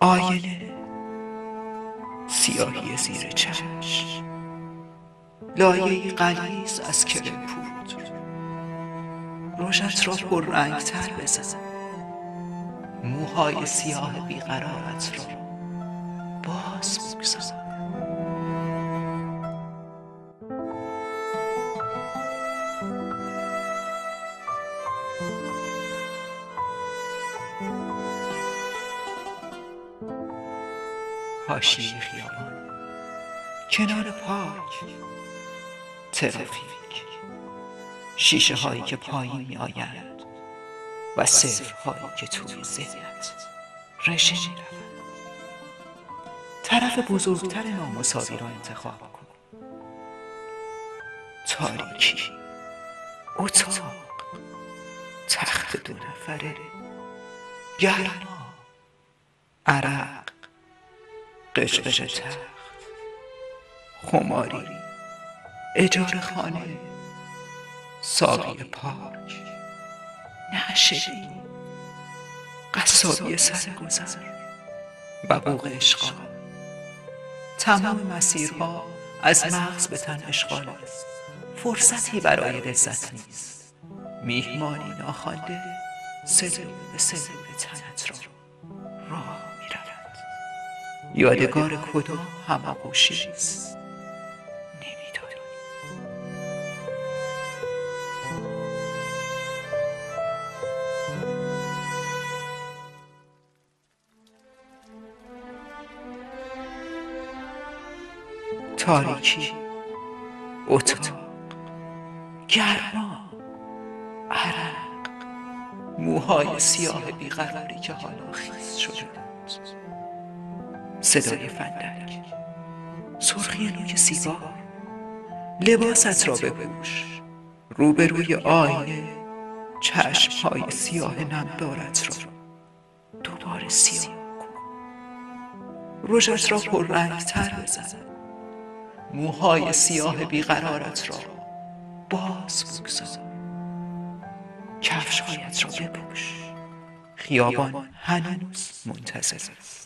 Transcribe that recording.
آینه سیاهی زیر چشم. لایه قلیز از کرم پود. روشت را پر رنگتر بزن. موهای سیاه بیقرارت را باز بگذار. حاشیه خیابان. کنار پارک ترافیک. شیشه هایی که پایین می آیند و صفر هایی که توی ذهنت رژه می روند. طرف بزرگتر نامساوی را انتخاب کن. تاریکی. اتاق. تخت دو نفره. گرما. عرق. قشقش تخت. خماری. اجاره خانه. ساقی پاک. نعشقی قصابی سرگذر. و بوغ اشغال. تمام مسیرها از مغز به تن اشغال است. فرصتی برای لذت نیست. میهمانی ناخوانده صدور به صدور تنت را. یادگار کدام هماغوشی است نمیدانی تاریکی اتاق گرما عرق موهای سیاه بیقراری که حالا خیز شدند صدای فندک. سرخی نوک سیگار لباست را بپوش. روبروی آینه. چشم های سیاه نمدارت را. دوباره سیاه کن رژت را پر رنگ تر بزن. موهای سیاه بیقرارت را باز بگذار. کفشهایت را بپوش. خیابان هنوز منتظر است.